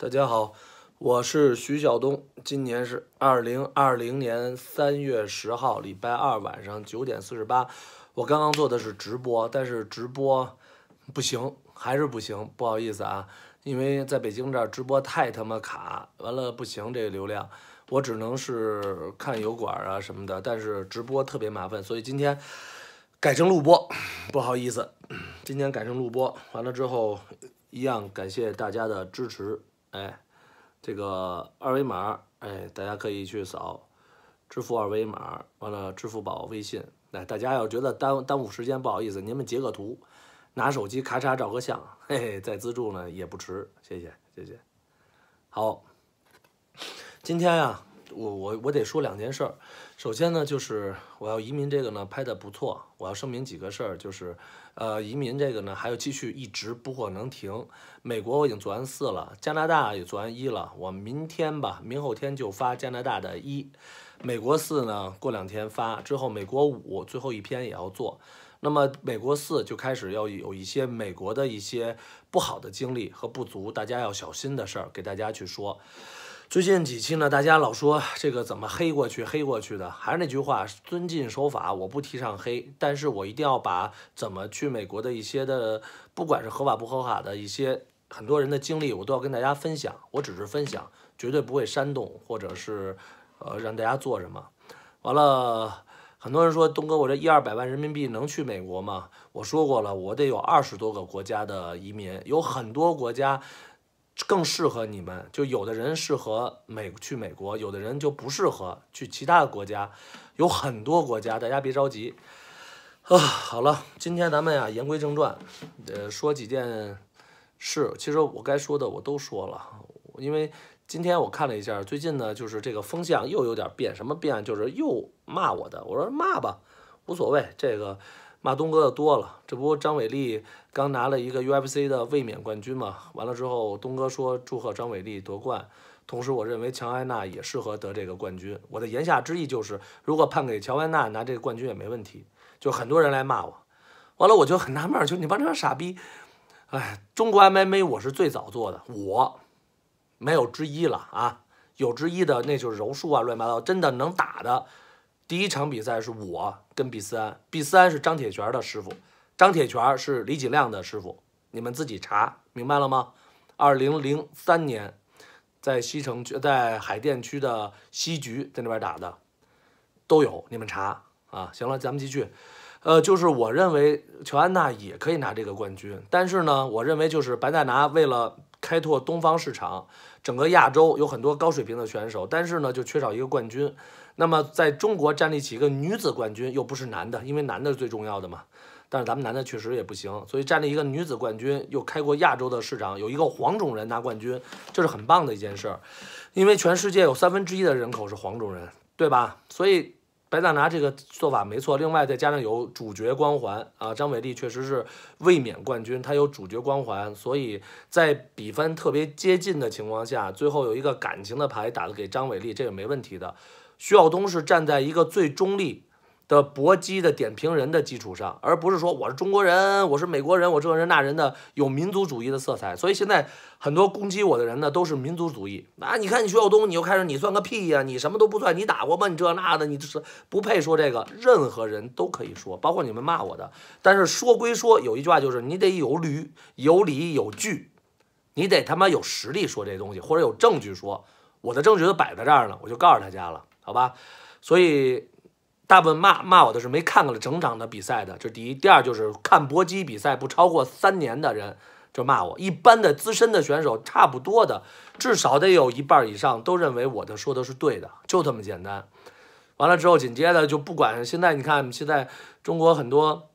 大家好，我是徐晓东，今年是二零二零年三月十号，礼拜二晚上九点四十八。我刚刚做的是直播，但是直播不行，还是不行，不好意思啊，因为在北京这儿直播太他妈卡，完了不行，这个流量，我只能是看油管啊什么的，但是直播特别麻烦，所以今天改成录播，不好意思，今天改成录播，完了之后一样感谢大家的支持，哎，这个二维码，哎，大家可以去扫，支付二维码，完了支付宝、微信，哎，大家要觉得耽耽误时间，不好意思，您们截个图，拿手机咔嚓照个相，嘿嘿，再资助呢也不迟，谢谢谢谢。好，今天呀、我我我得说两件事儿。首先呢，就是我要移民这个呢拍的不错，我要声明几个事儿，就是呃移民这个呢还要继续一直不可能停。美国我已经做完四了，加拿大也做完一了，我明天吧，明后天就发加拿大的一，美国四呢过两天发，之后美国五最后一篇也要做。那么美国四就开始要有一些美国的一些不好的经历和不足，大家要小心的事儿，给大家去说。最近几期呢，大家老说这个怎么黑过去黑过去的，还是那句话，遵纪守法，我不提倡黑，但是我一定要把怎么去美国的一些的，不管是合法不合法的一些很多人的经历，我都要跟大家分享。我只是分享，绝对不会煽动或者是呃让大家做什么。完了，很多人说东哥，我这一二百万人民币能去美国吗？我说过了，我得有二十多个国家的移民，有很多国家。更适合你们，就有的人适合美去美国，有的人就不适合去其他的国家，有很多国家，大家别着急。啊，好了，今天咱们呀言归正传，呃，说几件事。其实我该说的我都说了，因为今天我看了一下，最近呢就是这个风向又有点变，什么变？就是又骂我的，我说骂吧，无所谓，这个。骂东哥的多了，这不张伟丽刚拿了一个 UFC 的卫冕冠军嘛？完了之后，东哥说祝贺张伟丽夺冠，同时我认为乔安娜也适合得这个冠军。我的言下之意就是，如果判给乔安娜拿这个冠军也没问题。就很多人来骂我，完了我就很纳闷，就你帮这帮傻逼，哎，中国 MMA 我是最早做的，我没有之一了啊，有之一的那就是柔术啊，乱七八糟，真的能打的。第一场比赛是我跟毕思安，毕思安是张铁拳的师傅，张铁拳是李锦亮的师傅，你们自己查明白了吗？二零零三年，在西城区，在海淀区的西局，在那边打的，都有，你们查啊。行了，咱们继续。呃，就是我认为乔安娜也可以拿这个冠军，但是呢，我认为就是白大拿为了开拓东方市场，整个亚洲有很多高水平的选手，但是呢，就缺少一个冠军。那么在中国站立起一个女子冠军，又不是男的，因为男的是最重要的嘛。但是咱们男的确实也不行，所以站立一个女子冠军，又开过亚洲的市场，有一个黄种人拿冠军，这是很棒的一件事儿。因为全世界有三分之一的人口是黄种人，对吧？所以白大拿这个做法没错。另外再加上有主角光环啊，张伟丽确实是卫冕冠军，他有主角光环，所以在比分特别接近的情况下，最后有一个感情的牌打了给张伟丽，这个没问题的。徐晓东是站在一个最中立的搏击的点评人的基础上，而不是说我是中国人，我是美国人，我这人那人的有民族主义的色彩。所以现在很多攻击我的人呢，都是民族主义啊！你看你徐晓东，你又开始你算个屁呀、你什么都不算，你打过吗？你这那的，你是不配说这个。任何人都可以说，包括你们骂我的。但是说归说，有一句话就是你得有理、有理有据，你得他妈有实力说这东西，或者有证据说。我的证据都摆在这儿呢，我就告诉大家了。好吧，所以大部分骂骂我的是没看过了整场的比赛的，这是第一。第二就是看搏击比赛不超过三年的人就骂我，一般的资深的选手差不多的，至少得有一半以上都认为我的说的是对的，就这么简单。完了之后，紧接着就不管现在你看现在中国很多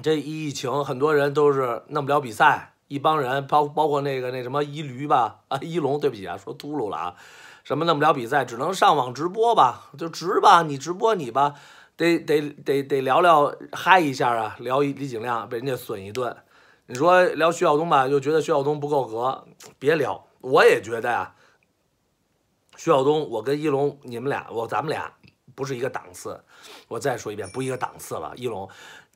这一疫情，很多人都是弄不了比赛，一帮人包包括那个那什么一驴吧啊一龙，对不起啊，说秃噜了啊。什么弄不了比赛，只能上网直播吧，就直吧，你直播你吧，得得得得聊聊嗨一下啊，聊李景亮被人家损一顿，你说聊徐晓东吧，又觉得徐晓东不够格，别聊。我也觉得呀、徐晓东，我跟一龙，你们俩，我咱们俩不是一个档次。我再说一遍，不一个档次了。一龙，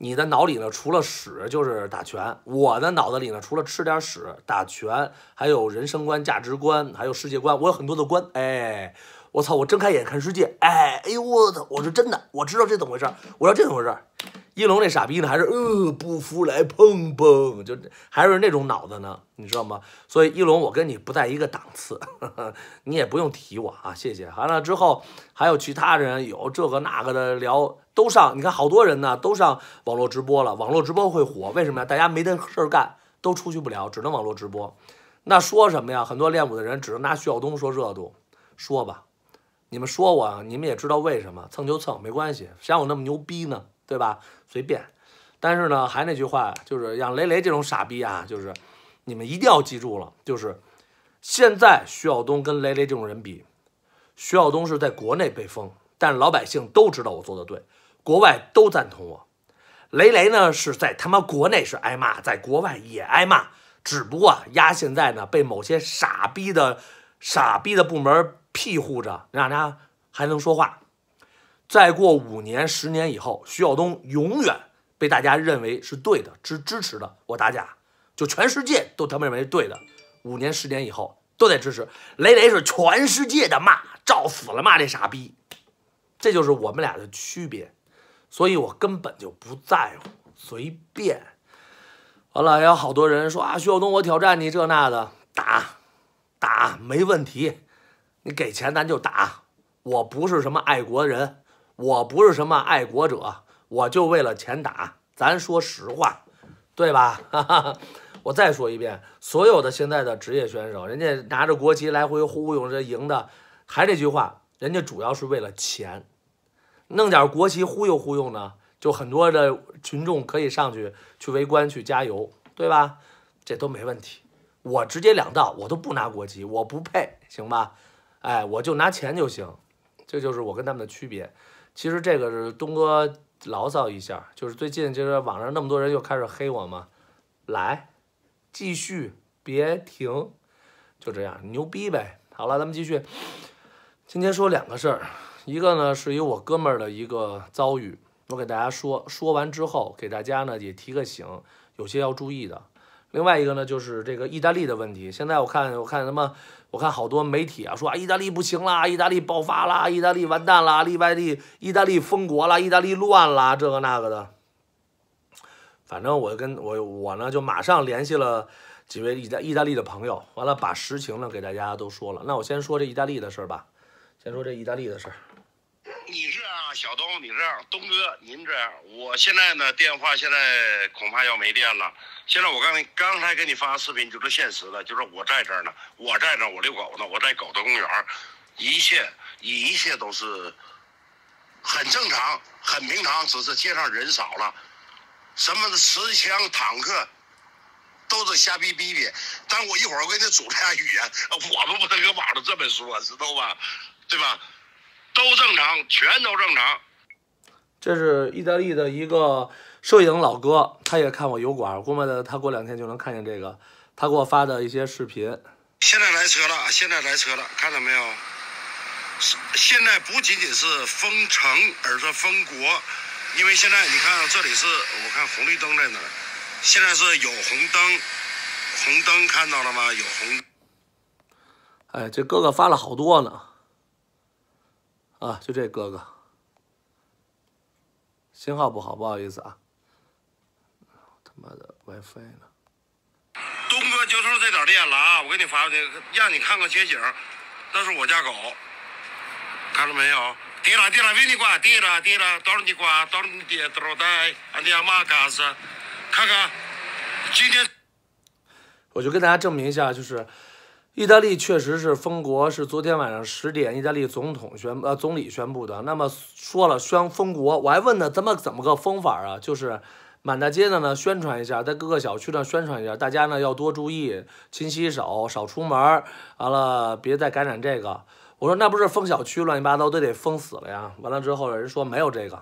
你的脑里呢，除了屎就是打拳；我的脑子里呢，除了吃点屎、打拳，还有人生观、价值观，还有世界观。我有很多的观。哎，我操！我睁开眼看世界。哎，哎呦我操！我是真的，我知道这怎么回事，我知道这怎么回事。一龙那傻逼呢，还是呃不服来碰碰，就还是那种脑子呢，你知道吗？所以一龙，我跟你不在一个档次，你也不用提我啊，谢谢。完了之后还有其他人有这个那个的聊，都上，你看好多人呢都上网络直播了，网络直播会火，为什么呀？大家没得事儿干，都出去不了，只能网络直播。那说什么呀？很多练武的人只能拿徐晓东说热度，说吧，你们说我，你们也知道为什么，蹭就蹭，没关系，谁让我那么牛逼呢？对吧？随便，但是呢，还那句话，就是像雷雷这种傻逼啊，就是你们一定要记住了，就是现在徐晓东跟雷雷这种人比，徐晓东是在国内被封，但是老百姓都知道我做的对，国外都赞同我。雷雷呢是在他妈国内是挨骂，在国外也挨骂，只不过丫现在呢被某些傻逼的傻逼的部门庇护着，让他还能说话。再过五年、十年以后，徐晓东永远被大家认为是对的，支支持的。我打假，就全世界都他妈认为对的。五年、十年以后都得支持雷雷，是全世界的骂，照死了骂这傻逼。这就是我们俩的区别，所以我根本就不在乎，随便。完了，还有好多人说啊，徐晓东，我挑战你这那的，打打没问题，你给钱咱就打。我不是什么爱国人。我不是什么爱国者，我就为了钱打。咱说实话，对吧？我再说一遍，所有的现在的职业选手，人家拿着国旗来回忽悠，这赢的，还这句话，人家主要是为了钱，弄点国旗忽悠忽悠呢，就很多的群众可以上去去围观去加油，对吧？这都没问题。我直接两道，我都不拿国旗，我不配，行吧？哎，我就拿钱就行，这就是我跟他们的区别。其实这个是东哥牢骚一下，就是最近就是网上那么多人又开始黑我嘛，来，继续别停，就这样牛逼呗。好了，咱们继续。今天说两个事儿，一个呢是有我哥们儿的一个遭遇，我给大家说，说完之后给大家呢也提个醒，有些要注意的。另外一个呢就是这个意大利的问题，现在我看我看什么。我看好多媒体啊说啊，意大利不行啦，意大利爆发啦，意大利完蛋啦，意大利意大利封国了，意大利乱了，这个那个的。反正我跟我我呢就马上联系了几位意大意大利的朋友，完了把实情呢给大家都说了。那我先说这意大利的事儿吧，先说这意大利的事儿。你这样，小东，你这样，东哥您这样，我现在呢电话现在恐怕要没电了。现在我刚刚才给你发视频，就是现实的，就是我在这儿呢，我在这儿，我遛狗呢，我在狗的公园一切一切都是很正常、很平常，只是街上人少了，什么持枪、坦克都是瞎逼逼逼。但我一会儿我给你组织下语言，我们不能搁网上这么说，知道吧？对吧？都正常，全都正常。这是意大利的一个。摄影老哥，他也看我油管，估摸着他过两天就能看见这个，他给我发的一些视频。现在来车了，现在来车了，看到没有？现在不仅仅是封城，而是封国，因为现在你看这里是我看红绿灯在哪儿？现在是有红灯，红灯看到了吗？有红。哎，这哥哥发了好多呢。啊，就这哥哥，信号不好，不好意思啊。他妈的，WiFi 呢？东哥就剩这点电了啊！我给你发过去，让你看看街景。那是我家狗，看到没有？爹了爹了，给你挂爹了爹了，到你挂，到你爹头带，俺爹妈干啥。看看，今天我就跟大家证明一下，就是意大利确实是封国，是昨天晚上十点，意大利总统宣呃总理宣布的。那么说了宣封国，我还问呢，怎么怎么个封法啊？就是。满大街的呢，宣传一下，在各个小区呢宣传一下，大家呢要多注意，勤洗手，少出门，完了别再感染这个。我说那不是封小区，乱七八糟都得封死了呀。完了之后有人说没有这个，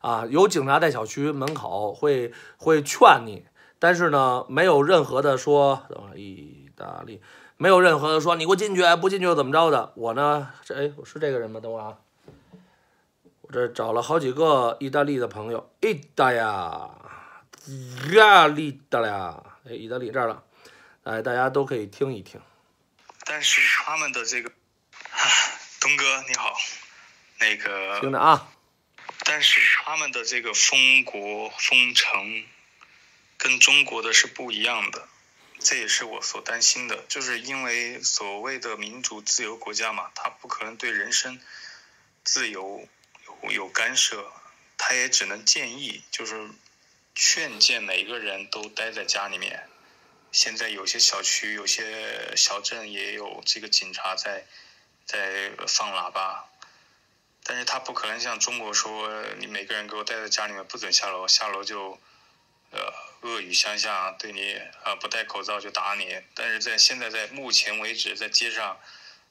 啊，有警察在小区门口会会劝你，但是呢没有任何的说，意大利没有任何的说你给我进去，不进去又怎么着的。我呢，这哎，我是这个人吗？等会儿啊，我这找了好几个意大利的朋友，意大呀，意大利的呀，哎，意大利这儿了，哎，大家都可以听一听。但是他们的这个，啊，东哥你好，那个听着啊，但是他们的这个封国封城，跟中国的是不一样的，这也是我所担心的，就是因为所谓的民主自由国家嘛，他不可能对人身自由有有干涉，他也只能建议，就是劝诫每个人都待在家里面。现在有些小区、有些小镇也有这个警察在在放喇叭，但是他不可能像中国说，你每个人给我待在家里面，不准下楼，下楼就呃恶语相向，对你啊不戴口罩就打你。但是在现在在目前为止，在街上，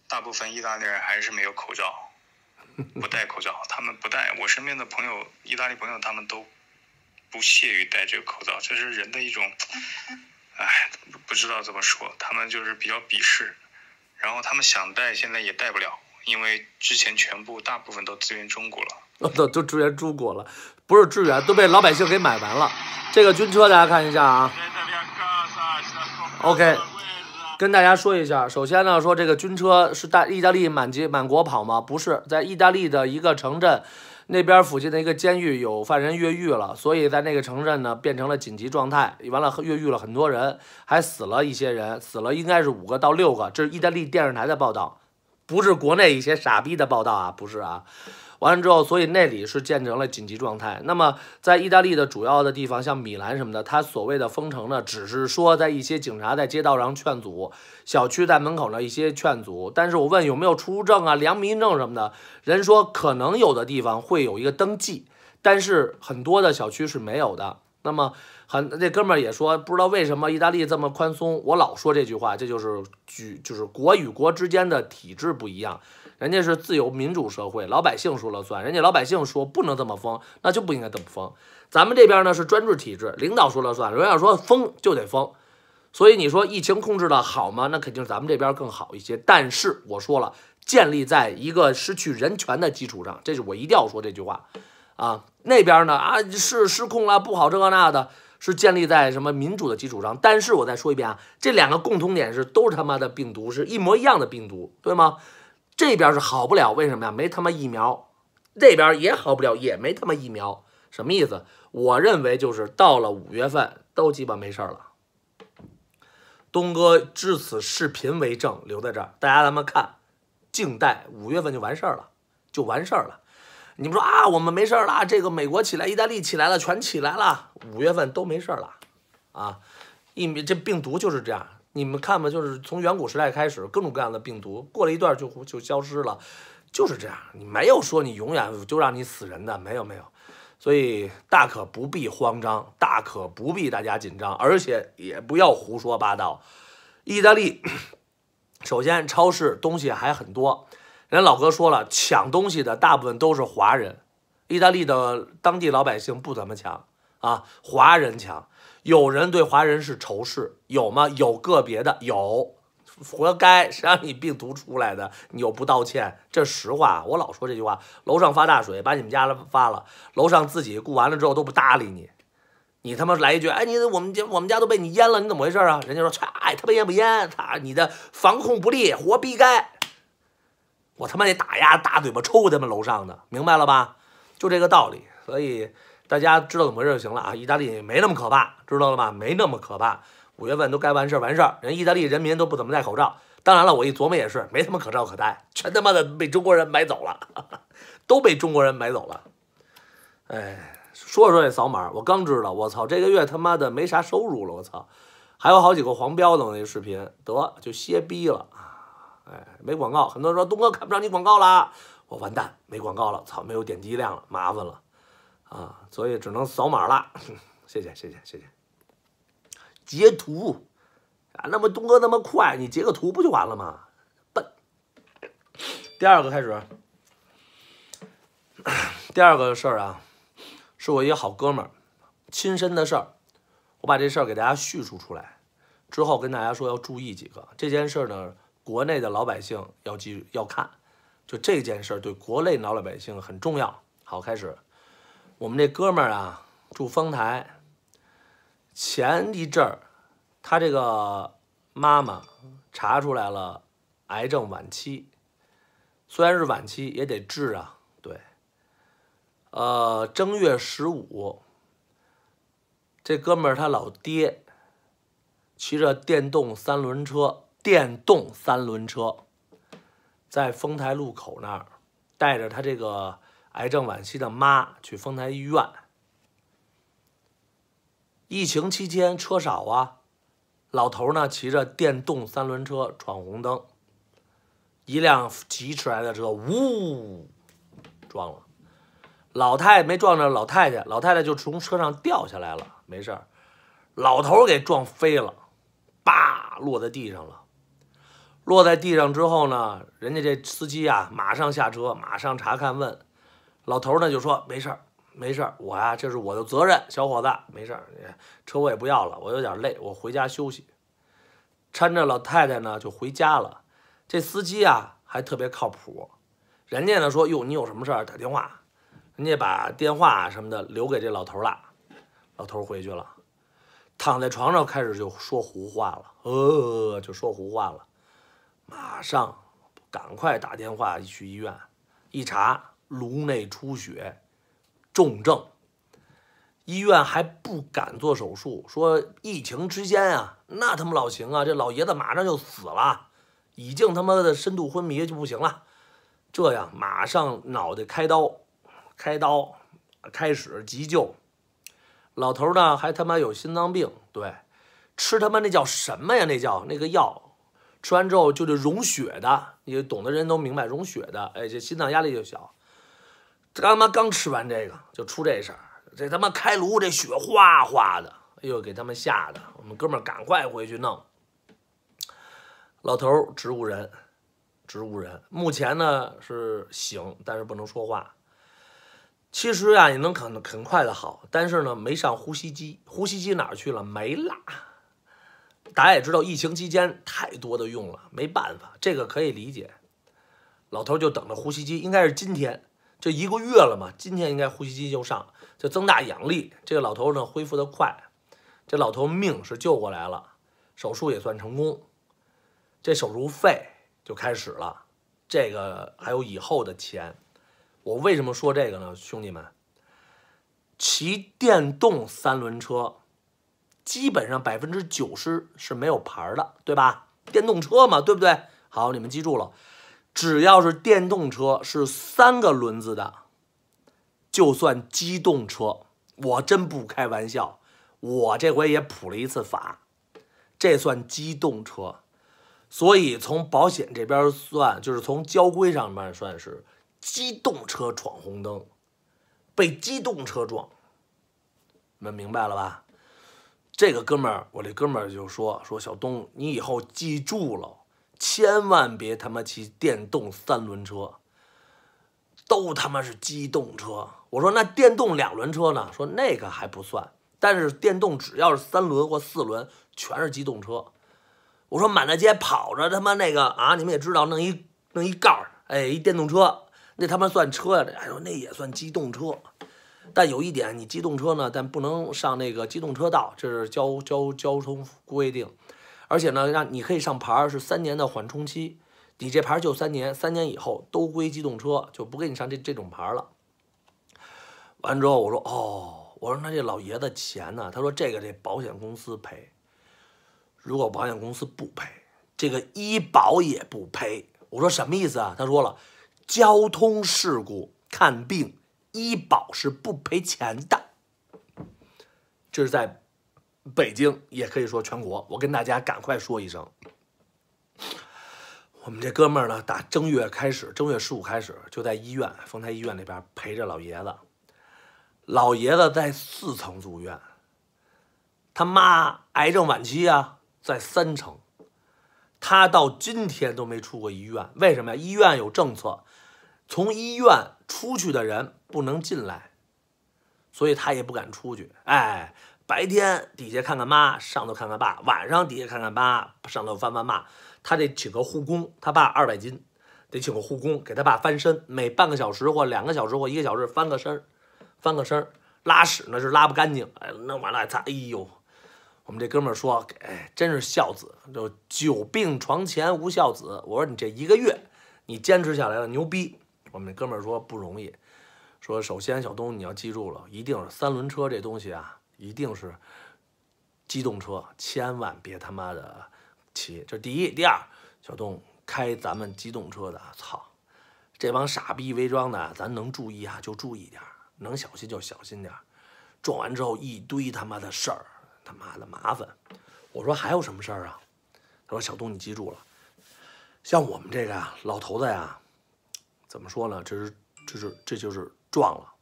大部分意大利人还是没有口罩，不戴口罩，他们不戴。我身边的朋友，意大利朋友，他们都不屑于戴这个口罩，这是人的一种。哎，不知道怎么说，他们就是比较鄙视，然后他们想戴，现在也戴不了，因为之前全部大部分都支援中国了，都都支援中国了，不是支援，都被老百姓给买完了。这个军车大家看一下啊，OK，跟大家说一下，首先呢，说这个军车是大意大利满街满国跑吗？不是，在意大利的一个城镇。那边附近的一个监狱有犯人越狱了，所以在那个城镇呢变成了紧急状态。完了，越狱了很多人，还死了一些人，死了应该是五个到六个。这是意大利电视台的报道，不是国内一些傻逼的报道啊，不是啊。完了之后，所以那里是建成了紧急状态。那么，在意大利的主要的地方，像米兰什么的，它所谓的封城呢，只是说在一些警察在街道上劝阻，小区在门口呢一些劝阻。但是我问有没有出入证啊、良民证什么的，人说可能有的地方会有一个登记，但是很多的小区是没有的。那么，很那哥们儿也说，不知道为什么意大利这么宽松。我老说这句话，这就是举就是国与国之间的体制不一样。人家是自由民主社会，老百姓说了算。人家老百姓说不能这么封，那就不应该这么封。咱们这边呢是专制体制，领导说了算。人要说封就得封，所以你说疫情控制的好吗？那肯定咱们这边更好一些。但是我说了，建立在一个失去人权的基础上，这是我一定要说这句话啊。那边呢啊是失控了，不好这个那的，是建立在什么民主的基础上。但是我再说一遍啊，这两个共同点是都是他妈的病毒，是一模一样的病毒，对吗？这边是好不了，为什么呀？没他妈疫苗。这边也好不了，也没他妈疫苗。什么意思？我认为就是到了五月份都鸡巴没事了。东哥至此视频为证，留在这儿，大家咱们看，静待五月份就完事儿了，就完事儿了。你们说啊，我们没事儿了，这个美国起来，意大利起来了，全起来了，五月份都没事儿了啊！疫这病毒就是这样。你们看吧，就是从远古时代开始，各种各样的病毒，过了一段就就消失了，就是这样。你没有说你永远就让你死人的，没有没有，所以大可不必慌张，大可不必大家紧张，而且也不要胡说八道。意大利，首先超市东西还很多，人老哥说了，抢东西的大部分都是华人，意大利的当地老百姓不怎么抢啊，华人抢。有人对华人是仇视，有吗？有个别的有，活该，谁让你病毒出来的？你又不道歉，这实话。我老说这句话，楼上发大水，把你们家的发了，楼上自己顾完了之后都不搭理你，你他妈来一句，哎，你我们家我们家都被你淹了，你怎么回事啊？人家说，哎，他妈淹不淹？他你的防控不力，活逼该！我他妈得打压大嘴巴抽他们楼上的，明白了吧？就这个道理，所以。大家知道怎么回事就行了啊！意大利没那么可怕，知道了吗？没那么可怕。五月份都该完事儿完事儿，人意大利人民都不怎么戴口罩。当然了，我一琢磨也是，没他妈口罩可戴，全他妈的被中国人买走了，都被中国人买走了。哎，说说这扫码，我刚知道，我操，这个月他妈的没啥收入了，我操，还有好几个黄标的那视频，得就歇逼了。哎，没广告，很多人说东哥看不上你广告了，我完蛋，没广告了，操，没有点击量了，麻烦了。啊，所以只能扫码了，谢谢谢谢谢谢。截图啊，那么东哥那么快，你截个图不就完了吗？笨。第二个开始，第二个事儿啊，是我一个好哥们儿亲身的事儿，我把这事儿给大家叙述出来，之后跟大家说要注意几个。这件事儿呢，国内的老百姓要记要看，就这件事儿对国内老百姓很重要。好，开始。我们这哥们儿啊，住丰台。前一阵儿，他这个妈妈查出来了癌症晚期，虽然是晚期，也得治啊。对，呃，正月十五，这哥们儿他老爹骑着电动三轮车，电动三轮车，在丰台路口那儿，带着他这个癌症晚期的妈去丰台医院。疫情期间车少啊，老头呢骑着电动三轮车闯红灯，一辆疾驰来的车呜撞了，老太没撞着老太太，老太太就从车上掉下来了，没事，老头给撞飞了，叭落在地上了，落在地上之后呢，人家这司机啊马上下车，马上查看问，老头呢就说没事儿。没事儿，我呀，这是我的责任，小伙子，没事儿，车我也不要了，我有点累，我回家休息。搀着老太太呢，就回家了。这司机啊，还特别靠谱，人家呢说，哟，你有什么事儿打电话，人家把电话什么的留给这老头了。老头回去了，躺在床上开始就说胡话了，呃，就说胡话了。马上赶快打电话去医院，一查，颅内出血。重症，医院还不敢做手术，说疫情之间啊，那他妈老行啊，这老爷子马上就死了，已经他妈的深度昏迷就不行了，这样马上脑袋开刀，开刀，开始急救，老头呢还他妈有心脏病，对，吃他妈那叫什么呀？那叫那个药，吃完之后就是溶血的，你懂的人都明白，溶血的，哎，这心脏压力就小。这他妈刚吃完这个就出这事儿，这他妈开颅这血哗哗的，哎呦给他们吓的，我们哥们儿赶快回去弄。老头植物人，植物人，目前呢是醒，但是不能说话。其实啊，也能很很快的好，但是呢没上呼吸机，呼吸机哪儿去了？没啦。大家也知道，疫情期间太多的用了，没办法，这个可以理解。老头就等着呼吸机，应该是今天。这一个月了嘛，今天应该呼吸机就上，就增大氧力。这个老头呢恢复的快，这老头命是救过来了，手术也算成功。这手术费就开始了，这个还有以后的钱。我为什么说这个呢，兄弟们？骑电动三轮车，基本上百分之九十是没有牌的，对吧？电动车嘛，对不对？好，你们记住了。只要是电动车是三个轮子的，就算机动车。我真不开玩笑，我这回也普了一次法，这算机动车。所以从保险这边算，就是从交规上面算是机动车闯红灯，被机动车撞。你们明白了吧？这个哥们儿，我这哥们儿就说说小东，你以后记住了。千万别他妈骑电动三轮车，都他妈是机动车。我说那电动两轮车呢？说那个还不算，但是电动只要是三轮或四轮，全是机动车。我说满大街跑着他妈那个啊，你们也知道，弄一弄一盖儿，哎，一电动车，那他妈算车呀？哎呦，那也算机动车。但有一点，你机动车呢，但不能上那个机动车道，这是交交交通规定。而且呢，让你可以上牌是三年的缓冲期，你这牌就三年，三年以后都归机动车，就不给你上这这种牌了。完之后我说哦，我说那这老爷子钱呢？他说这个这保险公司赔，如果保险公司不赔，这个医保也不赔。我说什么意思啊？他说了，交通事故看病，医保是不赔钱的。这是在。北京也可以说全国，我跟大家赶快说一声，我们这哥们儿呢，打正月开始，正月十五开始就在医院丰台医院那边陪着老爷子。老爷子在四层住院，他妈癌症晚期啊，在三层，他到今天都没出过医院。为什么呀？医院有政策，从医院出去的人不能进来，所以他也不敢出去。哎。白天底下看看妈，上头看看爸；晚上底下看看妈，上头翻翻妈。他得请个护工，他爸二百斤，得请个护工给他爸翻身，每半个小时或两个小时或一个小时翻个身儿，翻个身儿。拉屎那是拉不干净，哎，弄完了擦，哎呦，我们这哥们儿说，哎，真是孝子，就久病床前无孝子。我说你这一个月你坚持下来了，牛逼。我们这哥们儿说不容易，说首先小东你要记住了，一定是三轮车这东西啊，一定是机动车，千万别他妈的骑。这第一，第二，小东开咱们机动车的，操，这帮傻逼伪装的，咱能注意啊就注意点儿。能小心就小心点儿，撞完之后一堆他妈的事儿，他妈的麻烦。我说还有什么事儿啊？他说小东你记住了，像我们这个呀老头子呀，怎么说呢？这是这是这就是撞了，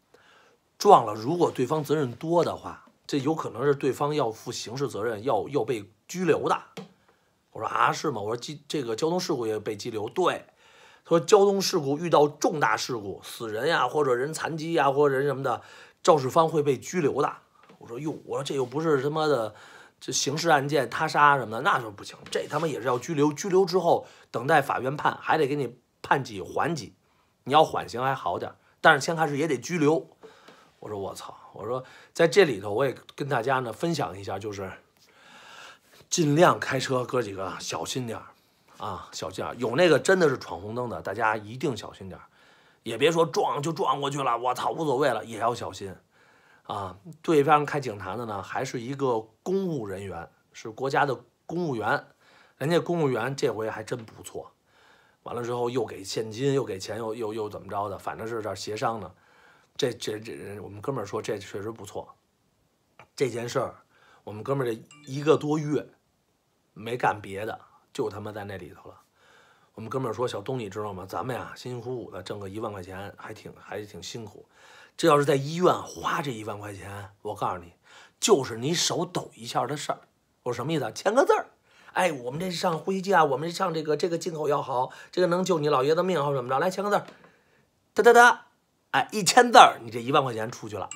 撞了。如果对方责任多的话，这有可能是对方要负刑事责任，要要被拘留的。我说啊是吗？我说机这个交通事故也被拘留，对。他说交通事故遇到重大事故，死人呀，或者人残疾呀，或者人什么的，肇事方会被拘留的。我说哟，我说这又不是他妈的这刑事案件他杀什么的，那就不行，这他妈也是要拘留。拘留之后等待法院判，还得给你判几缓几。你要缓刑还好点，但是先开始也得拘留。我说我操，我说在这里头我也跟大家呢分享一下，就是尽量开车，哥几个小心点儿。啊，小心啊！有那个真的是闯红灯的，大家一定小心点也别说撞就撞过去了，我操，无所谓了，也要小心啊！对方开警察的呢，还是一个公务人员，是国家的公务员，人家公务员这回还真不错。完了之后又给现金，又给钱，又又又怎么着的？反正是这协商呢。这这这，我们哥们儿说这确实不错。这件事儿，我们哥们儿这一个多月没干别的。就他妈在那里头了。我们哥们儿说：“小东，你知道吗？咱们呀，辛辛苦苦的挣个一万块钱，还挺还挺辛苦。这要是在医院花这一万块钱，我告诉你，就是你手抖一下的事儿。我说什么意思？签个字儿。哎，我们这上呼吸机啊，我们这上这个这个进口药好，这个能救你老爷子命，好怎么着？来签个字儿，哒哒哒。哎，一签字儿，你这一万块钱出去了。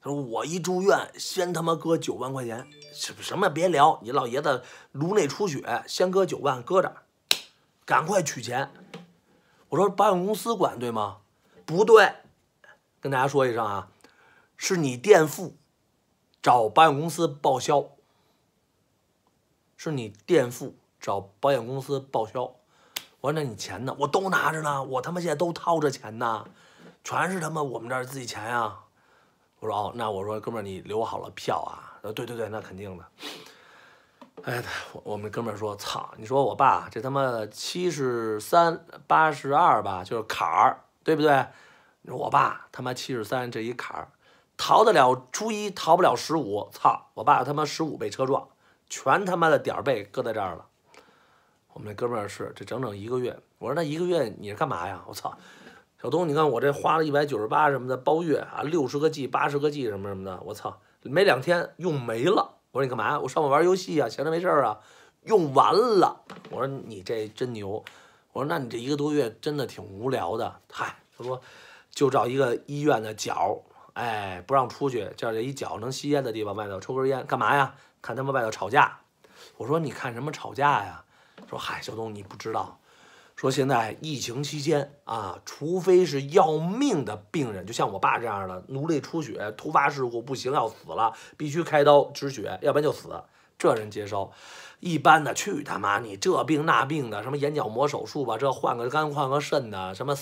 他说我一住院，先他妈搁九万块钱。”什么什么别聊，你老爷子颅内出血，先搁九万搁这儿，赶快取钱。我说保险公司管对吗？不对，跟大家说一声啊，是你垫付，找保险公司报销。是你垫付找保险公司报销。我说那你钱呢？我都拿着呢，我他妈现在都掏着钱呢，全是他妈我们这儿自己钱呀。我说哦，那我说哥们儿你留好了票啊。呃，对对对，那肯定的。哎，我我们哥们儿说，操，你说我爸这他妈七十三八十二吧，就是坎儿，对不对？你说我爸他妈七十三这一坎儿，逃得了初一，逃不了十五。操，我爸他妈十五被车撞，全他妈的点儿背搁在这儿了。我们那哥们儿是这整整一个月。我说那一个月你是干嘛呀？我操，小东，你看我这花了一百九十八什么的包月啊，六十个 G 八十个 G 什么什么的，我操。没两天用没了，我说你干嘛？我上网玩游戏啊，闲着没事儿啊，用完了。我说你这真牛，我说那你这一个多月真的挺无聊的。嗨，他说就找一个医院的角，哎，不让出去，叫这一角能吸烟的地方，外头抽根烟，干嘛呀？看他们外头吵架。我说你看什么吵架呀？说嗨，小东你不知道。说现在疫情期间啊，除非是要命的病人，就像我爸这样的，颅内出血、突发事故不行要死了，必须开刀止血，要不然就死，这人接收。一般的去他妈你这病那病的，什么眼角膜手术吧，这换个肝换个肾的，什么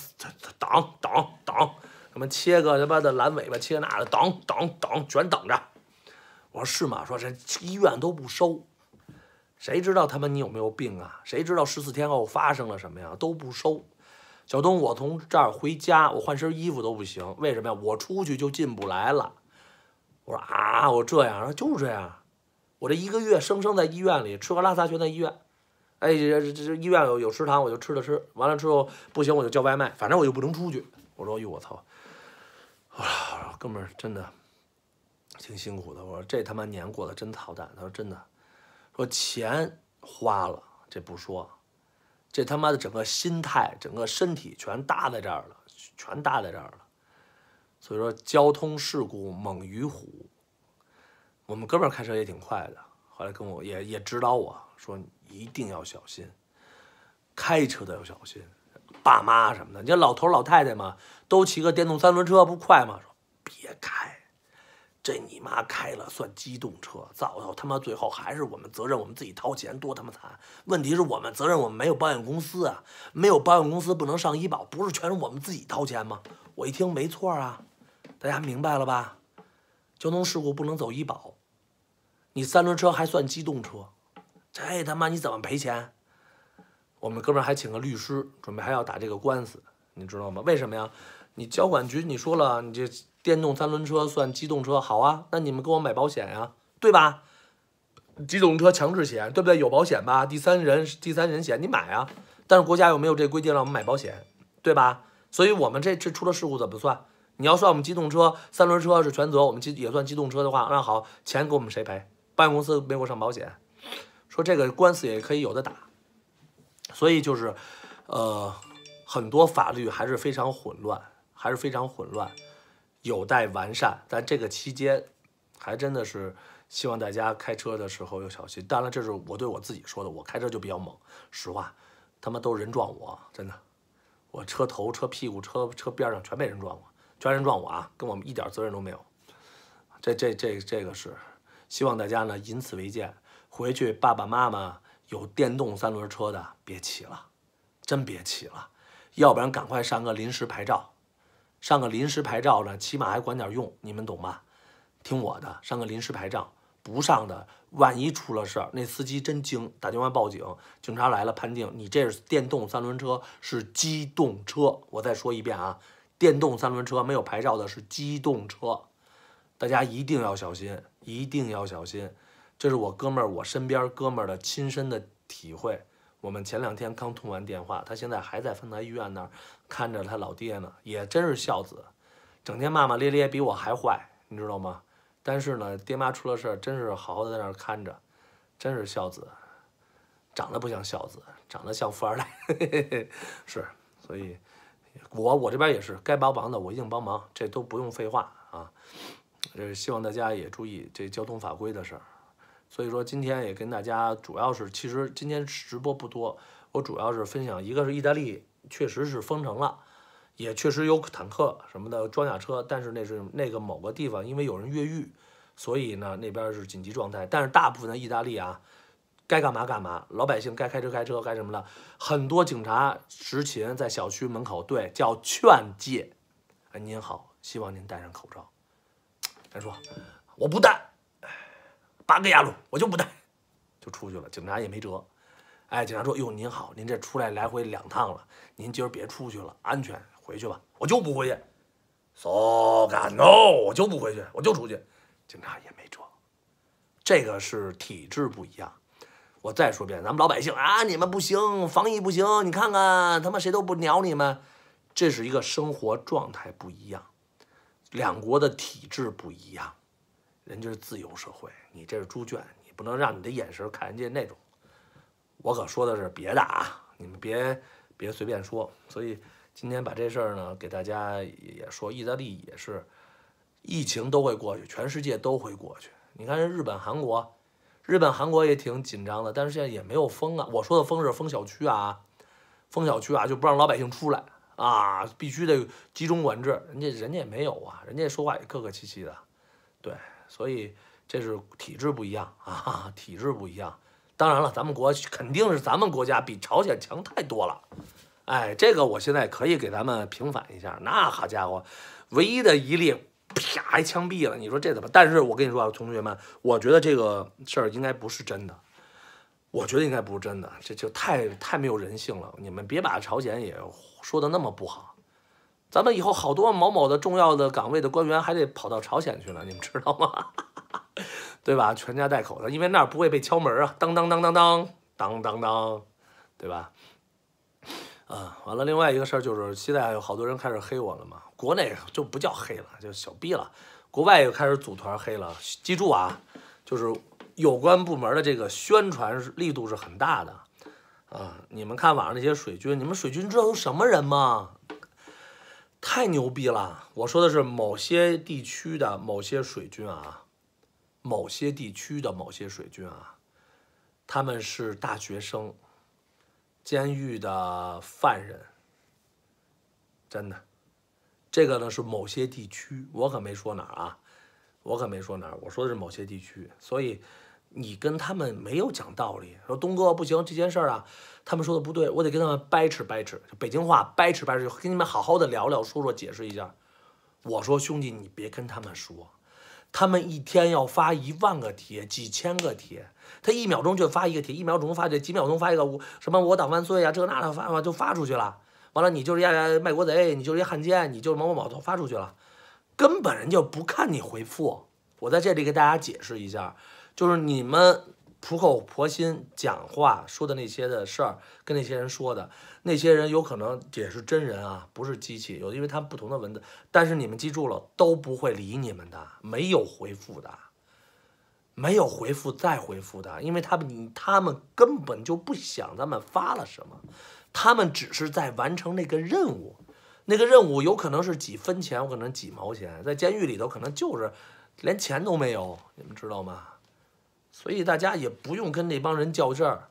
等等等，什么切个他妈的阑尾巴，切那的，等等等，全等着。我说是吗？说这医院都不收。谁知道他妈你有没有病啊？谁知道十四天后发生了什么呀？都不收。小东，我从这儿回家，我换身衣服都不行，为什么呀？我出去就进不来了。我说啊，我这样，就是这样。我这一个月生生在医院里吃喝拉撒全在医院。哎，这这这医院有有食堂，我就吃了吃。完了之后不行，我就叫外卖，反正我又不能出去。我说哟，我操！啊，哥们儿真的挺辛苦的。我说这他妈年过得真操蛋。他说真的。说钱花了，这不说，这他妈的整个心态、整个身体全搭在这儿了，全搭在这儿了。所以说，交通事故猛于虎。我们哥们儿开车也挺快的，后来跟我也也指导我说，一定要小心。开车的要小心，爸妈什么的，你这老头老太太嘛，都骑个电动三轮车不快吗？说别开，这你妈开了算机动车，早他妈最后还是我们责任，我们自己掏钱，多他妈惨。问题是我们责任，我们没有保险公司啊，没有保险公司不能上医保，不是全是我们自己掏钱吗？我一听没错啊，大家明白了吧？交通事故不能走医保，你三轮车还算机动车，这他妈你怎么赔钱？我们哥们儿还请个律师，准备还要打这个官司，你知道吗？为什么呀？你交管局你说了，你这电动三轮车算机动车，好啊，那你们给我买保险呀，对吧？机动车强制险，对不对？有保险吧？第三人第三人险你买啊，但是国家又没有这规定让我们买保险，对吧？所以我们这这出了事故怎么算？你要算我们机动车三轮车是全责，我们机也算机动车的话，那好，钱给我们谁赔？保险公司没给我上保险，说这个官司也可以有的打。所以就是，呃，很多法律还是非常混乱，还是非常混乱，有待完善。但这个期间，还真的是希望大家开车的时候要小心。当然，这是我对我自己说的，我开车就比较猛，实话，他妈都是人撞我，真的，我车头、车屁股、车车边上全被人撞过，全人撞我啊，跟我们一点责任都没有。这这这这个是，希望大家呢以此为鉴，回去爸爸妈妈。有电动三轮车的别骑了，真别骑了，要不然赶快上个临时牌照，上个临时牌照呢，起码还管点用，你们懂吧？听我的，上个临时牌照，不上的，万一出了事儿，那司机真精，打电话报警，警察来了判定你这是电动三轮车，是机动车。我再说一遍啊，电动三轮车没有牌照的是机动车，大家一定要小心，一定要小心。这是我哥们儿，我身边哥们儿的亲身的体会。我们前两天刚通完电话，他现在还在丰台医院那儿看着他老爹呢，也真是孝子，整天骂骂咧咧，比我还坏，你知道吗？但是呢，爹妈出了事儿，真是好好的在那儿看着，真是孝子，长得不像孝子，长得像富二代，是。所以，我我这边也是该帮忙的，我一定帮忙，这都不用废话啊。呃，希望大家也注意这交通法规的事儿。所以说今天也跟大家主要是，其实今天直播不多，我主要是分享一个是意大利确实是封城了，也确实有坦克什么的装甲车，但是那是那个某个地方因为有人越狱，所以呢那边是紧急状态。但是大部分的意大利啊，该干嘛干嘛，老百姓该开车开车，该什么的，很多警察执勤在小区门口，对，叫劝诫。哎，您好，希望您戴上口罩。他说我不戴。八个牙路，我就不戴，就出去了。警察也没辙。哎，警察说：“哟，您好，您这出来来回两趟了，您今儿别出去了，安全回去吧。”我就不回去。So no，我就不回去，我就出去。警察也没辙。这个是体制不一样。我再说一遍，咱们老百姓啊，你们不行，防疫不行，你看看他妈谁都不鸟你们。这是一个生活状态不一样，两国的体制不一样。人家是自由社会，你这是猪圈，你不能让你的眼神看人家那种。我可说的是别的啊，你们别别随便说。所以今天把这事儿呢给大家也说，意大利也是，疫情都会过去，全世界都会过去。你看日本、韩国，日本、韩国也挺紧张的，但是现在也没有封啊。我说的封是封小区啊，封小区啊，就不让老百姓出来啊，必须得集中管制。人家人家也没有啊，人家说话也客客气气的，对。所以这是体制不一样啊，体制不一样。当然了，咱们国肯定是咱们国家比朝鲜强太多了。哎，这个我现在可以给咱们平反一下。那好家伙，唯一的一例啪还枪毙了，你说这怎么？但是我跟你说啊，同学们，我觉得这个事儿应该不是真的。我觉得应该不是真的，这就太太没有人性了。你们别把朝鲜也说的那么不好。咱们以后好多某某的重要的岗位的官员还得跑到朝鲜去了，你们知道吗？对吧？全家带口的，因为那儿不会被敲门啊，当当当当当当当当，对吧？啊，完了，另外一个事儿就是现在有好多人开始黑我了嘛，国内就不叫黑了，就小逼了，国外又开始组团黑了。记住啊，就是有关部门的这个宣传力度是很大的啊。你们看网上那些水军，你们水军知道都什么人吗？太牛逼了！我说的是某些地区的某些水军啊，某些地区的某些水军啊，他们是大学生，监狱的犯人，真的，这个呢是某些地区，我可没说哪儿啊，我可没说哪儿，我说的是某些地区，所以你跟他们没有讲道理，说东哥不行，这件事儿啊，他们说的不对，我得跟他们掰扯掰扯，北京话掰扯掰扯，跟你们好好的聊聊，说说解释一下。我说兄弟，你别跟他们说，他们一天要发一万个帖，几千个帖，他一秒钟就发一个帖，一秒钟发这几秒钟发一个我什么我党万岁呀，这个那的发发就发出去了。完了，你就是呀卖国贼，你就是一汉奸，你就是某某某都发出去了，根本人就不看你回复。我在这里给大家解释一下，就是你们苦口婆心讲话说的那些的事儿，跟那些人说的，那些人有可能也是真人啊，不是机器，有因为他们不同的文字，但是你们记住了，都不会理你们的，没有回复的，没有回复再回复的，因为他们他们根本就不想咱们发了什么。他们只是在完成那个任务，那个任务有可能是几分钱，有可能几毛钱，在监狱里头可能就是连钱都没有，你们知道吗？所以大家也不用跟那帮人较劲儿，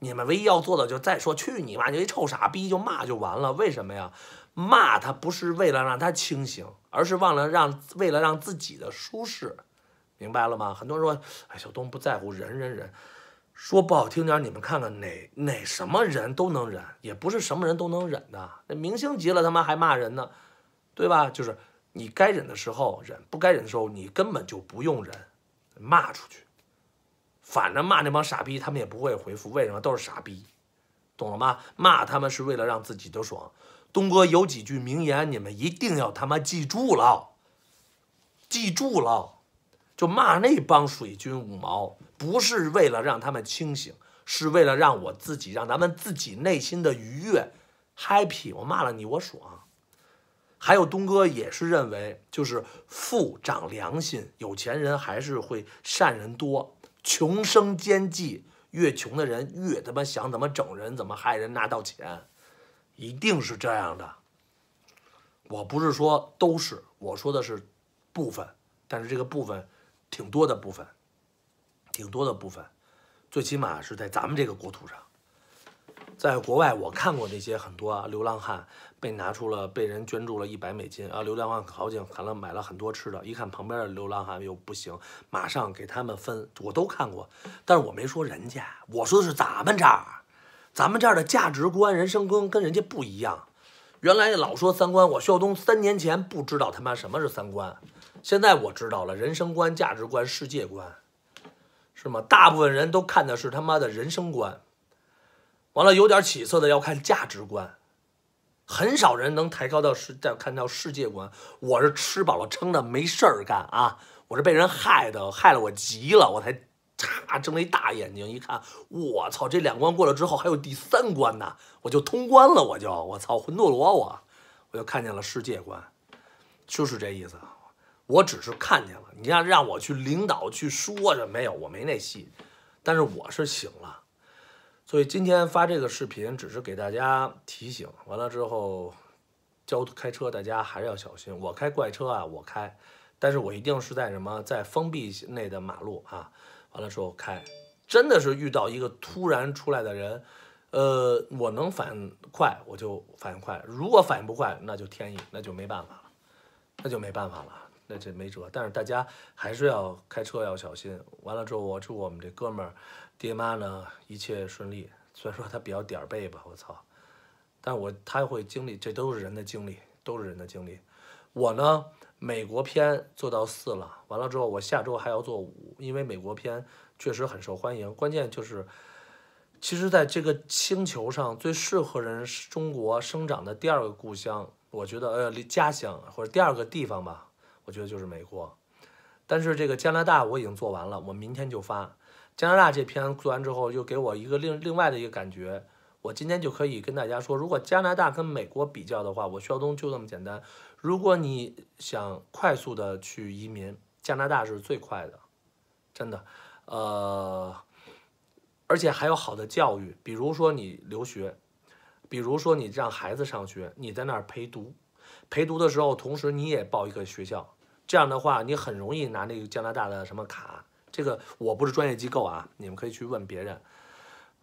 你们唯一要做的就再说去你妈，就一臭傻逼就骂就完了。为什么呀？骂他不是为了让他清醒，而是忘了让为了让自己的舒适，明白了吗？很多人说，哎，小东不在乎，忍忍忍。说不好听点，你们看看哪哪什么人都能忍，也不是什么人都能忍的。那明星急了，他妈还骂人呢，对吧？就是你该忍的时候忍，不该忍的时候你根本就不用忍，骂出去。反正骂那帮傻逼，他们也不会回复，为什么都是傻逼？懂了吗？骂他们是为了让自己都爽。东哥有几句名言，你们一定要他妈记住了，记住了。就骂那帮水军五毛，不是为了让他们清醒，是为了让我自己，让咱们自己内心的愉悦，happy。我骂了你，我爽。还有东哥也是认为，就是富长良心，有钱人还是会善人多，穷生奸计，越穷的人越他妈想怎么整人，怎么害人拿到钱，一定是这样的。我不是说都是，我说的是部分，但是这个部分。挺多的部分，挺多的部分，最起码是在咱们这个国土上。在国外，我看过那些很多，流浪汉被拿出了，被人捐助了一百美金啊，流浪汉好景，看了买了很多吃的，一看旁边的流浪汉又不行，马上给他们分，我都看过，但是我没说人家，我说的是咱们这儿，咱们这儿的价值观、人生观跟人家不一样。原来老说三观，我徐晓东三年前不知道他妈什么是三观。现在我知道了，人生观、价值观、世界观，是吗？大部分人都看的是他妈的人生观，完了有点起色的要看价值观，很少人能抬高到世再看到世界观。我是吃饱了撑的没事儿干啊，我是被人害的，害了我急了，我才嚓睁了一大眼睛一看，我操，这两关过了之后还有第三关呢，我就通关了，我就我操魂斗罗我，我就看见了世界观，就是这意思。我只是看见了，你让让我去领导去说着没有，我没那戏，但是我是醒了，所以今天发这个视频只是给大家提醒。完了之后，交开车大家还是要小心。我开怪车啊，我开，但是我一定是在什么在封闭内的马路啊。完了之后开，真的是遇到一个突然出来的人，呃，我能反应快我就反应快，如果反应不快那就天意，那就没办法了，那就没办法了。那这没辙，但是大家还是要开车要小心。完了之后，我祝我们这哥们儿爹妈呢一切顺利。虽然说他比较点儿背吧，我操，但我他会经历，这都是人的经历，都是人的经历。我呢，美国片做到四了，完了之后我下周还要做五，因为美国片确实很受欢迎。关键就是，其实在这个星球上最适合人中国生长的第二个故乡，我觉得呃离家乡或者第二个地方吧。我觉得就是美国，但是这个加拿大我已经做完了，我明天就发。加拿大这篇做完之后，又给我一个另另外的一个感觉。我今天就可以跟大家说，如果加拿大跟美国比较的话，我需要东就这么简单。如果你想快速的去移民，加拿大是最快的，真的。呃，而且还有好的教育，比如说你留学，比如说你让孩子上学，你在那儿陪读。陪读的时候，同时你也报一个学校，这样的话你很容易拿那个加拿大的什么卡。这个我不是专业机构啊，你们可以去问别人。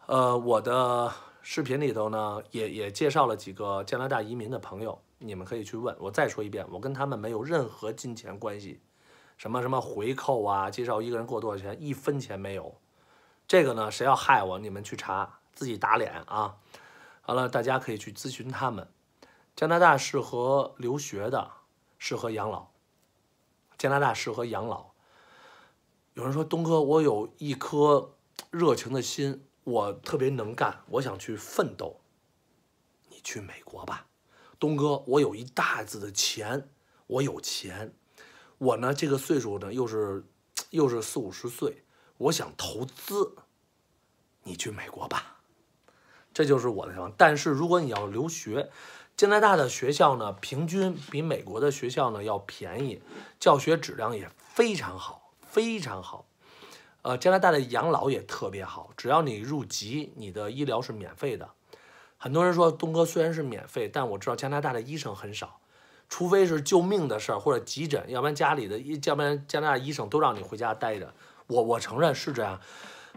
呃，我的视频里头呢，也也介绍了几个加拿大移民的朋友，你们可以去问。我再说一遍，我跟他们没有任何金钱关系，什么什么回扣啊，介绍一个人给我多少钱，一分钱没有。这个呢，谁要害我，你们去查，自己打脸啊。好了，大家可以去咨询他们。加拿大适合留学的，适合养老。加拿大适合养老。有人说东哥，我有一颗热情的心，我特别能干，我想去奋斗。你去美国吧，东哥，我有一大子的钱，我有钱，我呢这个岁数呢又是又是四五十岁，我想投资。你去美国吧，这就是我的想法。但是如果你要留学，加拿大的学校呢，平均比美国的学校呢要便宜，教学质量也非常好。非常好，呃，加拿大的养老也特别好，只要你入籍，你的医疗是免费的。很多人说东哥虽然是免费，但我知道加拿大的医生很少，除非是救命的事儿或者急诊，要不然家里的医，要不然加拿大医生都让你回家待着。我我承认是这样，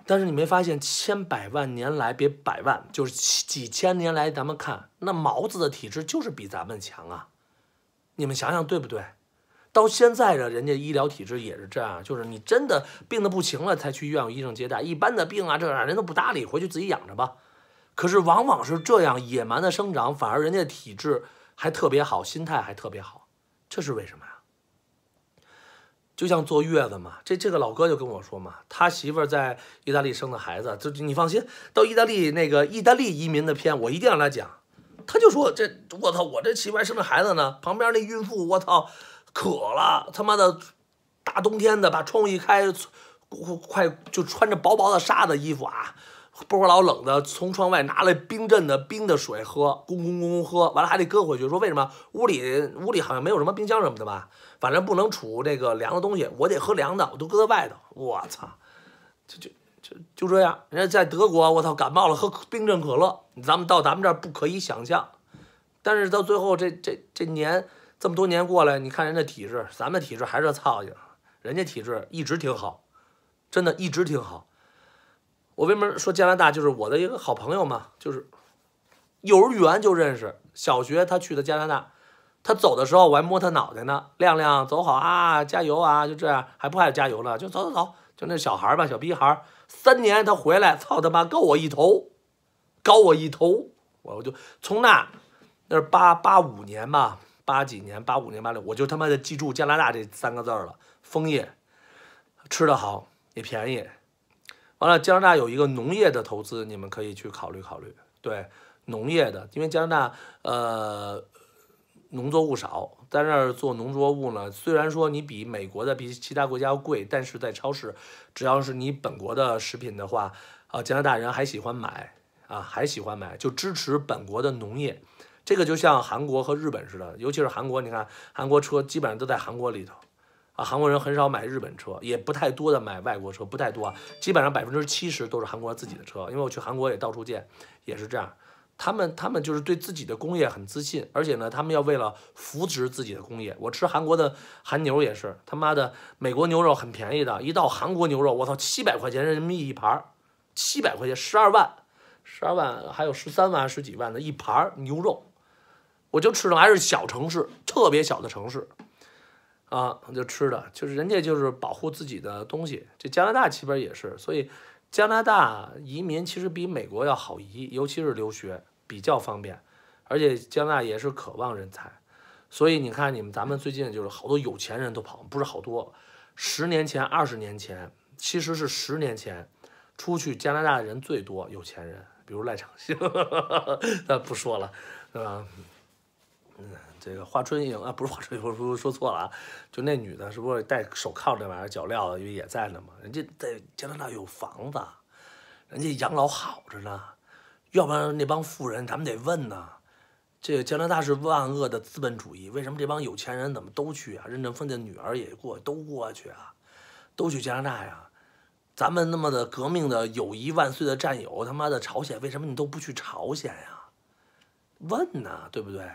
但是你没发现千百万年来，别百万，就是几几千年来，咱们看那毛子的体质就是比咱们强啊，你们想想对不对？到现在的人家医疗体制也是这样，就是你真的病得不行了才去医院有医生接待，一般的病啊这样人都不搭理，回去自己养着吧。可是往往是这样野蛮的生长，反而人家体质还特别好，心态还特别好，这是为什么呀？就像坐月子嘛，这这个老哥就跟我说嘛，他媳妇儿在意大利生的孩子，就你放心，到意大利那个意大利移民的片，我一定让他讲。他就说这我操，我这媳妇生的孩子呢，旁边那孕妇我操。渴了，他妈的，大冬天的，把窗户一开，快就穿着薄薄的纱的衣服啊，波老冷的，从窗外拿来冰镇的冰的水喝，咕咕咕咕喝，完了还得搁回去。说为什么？屋里屋里好像没有什么冰箱什么的吧？反正不能储这个凉的东西，我得喝凉的，我都搁在外头。我操，就就就就这样。人家在德国，我操，感冒了喝冰镇可乐，咱们到咱们这儿不可以想象。但是到最后这这这年。这么多年过来，你看人家体质，咱们体质还是操性，人家体质一直挺好，真的一直挺好。我为什么说加拿大就是我的一个好朋友嘛？就是幼儿园就认识，小学他去的加拿大，他走的时候我还摸他脑袋呢，亮亮走好啊，加油啊，就这样还不爱加油了，就走走走，就那小孩吧，小逼孩，三年他回来，操他妈够我一头，高我一头，我就从那那是八八五年吧。八几年，八五年、八六，我就他妈的记住加拿大这三个字了。枫叶，吃的好，也便宜。完了，加拿大有一个农业的投资，你们可以去考虑考虑。对，农业的，因为加拿大呃农作物少，在那儿做农作物呢，虽然说你比美国的比其他国家要贵，但是在超市，只要是你本国的食品的话，啊，加拿大人还喜欢买啊，还喜欢买，就支持本国的农业。这个就像韩国和日本似的，尤其是韩国，你看韩国车基本上都在韩国里头，啊，韩国人很少买日本车，也不太多的买外国车，不太多啊，基本上百分之七十都是韩国自己的车。因为我去韩国也到处见，也是这样，他们他们就是对自己的工业很自信，而且呢，他们要为了扶植自己的工业。我吃韩国的韩牛也是，他妈的美国牛肉很便宜的，一到韩国牛肉，我操，七百块钱人民币一盘，七百块钱十二万，十二万还有十三万十几万的一盘牛肉。我就吃的还是小城市，特别小的城市，啊，就吃的，就是人家就是保护自己的东西。这加拿大基本也是，所以加拿大移民其实比美国要好移，尤其是留学比较方便，而且加拿大也是渴望人才。所以你看，你们咱们最近就是好多有钱人都跑，不是好多，十年前、二十年前，其实是十年前，出去加拿大的人最多，有钱人，比如赖昌星，那不说了，是吧？嗯，这个华春莹啊，不是华春莹，说说错了啊，就那女的，是不是戴手铐那玩意儿脚镣的，因为也在呢嘛。人家在加拿大有房子，人家养老好着呢。要不然那帮富人，咱们得问呢。这个加拿大是万恶的资本主义，为什么这帮有钱人怎么都去啊？任正非的女儿也过，都过去啊，都去加拿大呀。咱们那么的革命的友谊万岁的战友，他妈的朝鲜，为什么你都不去朝鲜呀？问呢，对不对？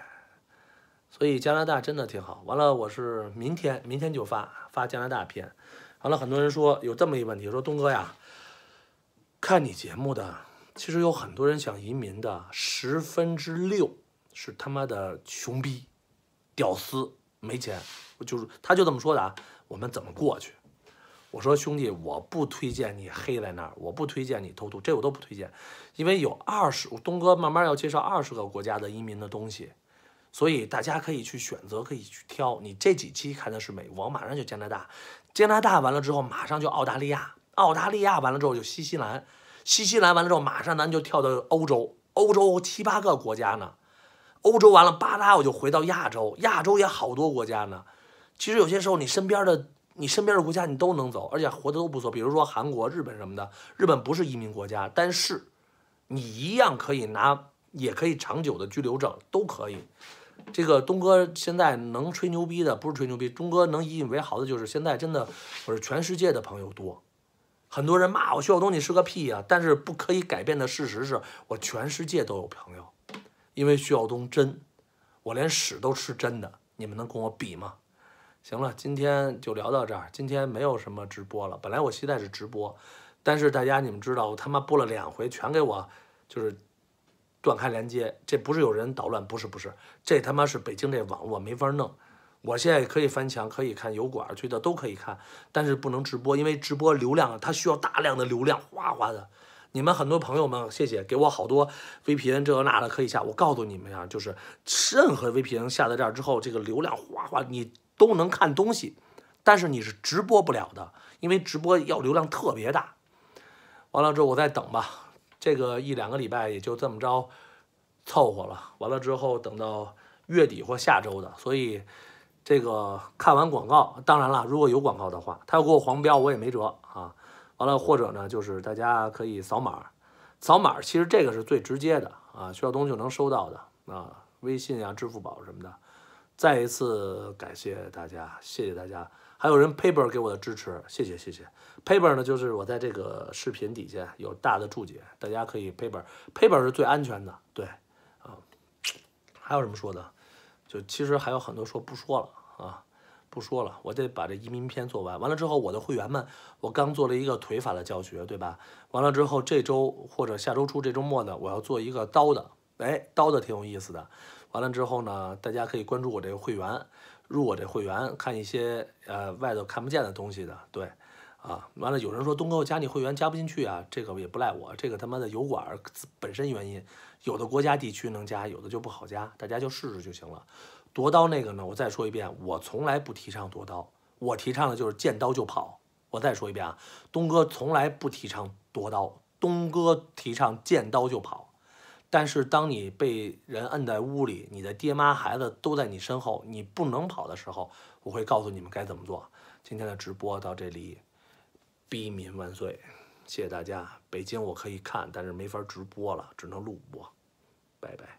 所以加拿大真的挺好。完了，我是明天明天就发发加拿大片。完了，很多人说有这么一个问题，说东哥呀，看你节目的其实有很多人想移民的，十分之六是他妈的穷逼、屌丝，没钱。就是他就这么说的啊，我们怎么过去？我说兄弟，我不推荐你黑在那儿，我不推荐你偷渡，这我都不推荐，因为有二十，东哥慢慢要介绍二十个国家的移民的东西，所以大家可以去选择，可以去挑。你这几期看的是美国，马上就加拿大，加拿大完了之后马上就澳大利亚，澳大利亚完了之后就新西兰，新西兰完了之后马上咱就跳到欧洲，欧洲七八个国家呢，欧洲完了巴拉我就回到亚洲，亚洲也好多国家呢。其实有些时候你身边的。你身边的国家你都能走，而且活得都不错。比如说韩国、日本什么的，日本不是移民国家，但是你一样可以拿，也可以长久的居留证，都可以。这个东哥现在能吹牛逼的不是吹牛逼，东哥能引以为豪的就是现在真的，我是全世界的朋友多。很多人骂我徐晓东你是个屁呀，但是不可以改变的事实是我全世界都有朋友，因为徐晓东真，我连屎都吃真的，你们能跟我比吗？行了，今天就聊到这儿。今天没有什么直播了，本来我期待是直播，但是大家你们知道，我他妈播了两回，全给我就是断开连接。这不是有人捣乱，不是不是，这他妈是北京这网络没法弄。我现在可以翻墙，可以看油管去的都可以看，但是不能直播，因为直播流量它需要大量的流量，哗哗的。你们很多朋友们，谢谢给我好多 VPN 这那的可以下。我告诉你们呀，就是任何 VPN 下在这儿之后，这个流量哗哗你。都能看东西，但是你是直播不了的，因为直播要流量特别大。完了之后我再等吧，这个一两个礼拜也就这么着凑合了。完了之后等到月底或下周的，所以这个看完广告，当然了，如果有广告的话，他要给我黄标我也没辙啊。完了或者呢，就是大家可以扫码，扫码其实这个是最直接的啊，需要东西就能收到的啊，微信啊、支付宝什么的。再一次感谢大家，谢谢大家，还有人 paper 给我的支持，谢谢谢谢。paper 呢，就是我在这个视频底下有大的注解，大家可以 paper，paper 是最安全的，对，啊，还有什么说的？就其实还有很多说不说了啊，不说了，我得把这移民篇做完。完了之后，我的会员们，我刚做了一个腿法的教学，对吧？完了之后，这周或者下周初这周末呢，我要做一个刀的，哎，刀的挺有意思的。完了之后呢，大家可以关注我这个会员，入我这会员看一些呃外头看不见的东西的，对，啊，完了有人说东哥我加你会员加不进去啊，这个也不赖我，这个他妈的油管本身原因，有的国家地区能加，有的就不好加，大家就试试就行了。夺刀那个呢，我再说一遍，我从来不提倡夺刀，我提倡的就是见刀就跑。我再说一遍啊，东哥从来不提倡夺刀，东哥提倡见刀就跑。但是当你被人摁在屋里，你的爹妈孩子都在你身后，你不能跑的时候，我会告诉你们该怎么做。今天的直播到这里，逼民万岁！谢谢大家。北京我可以看，但是没法直播了，只能录播。拜拜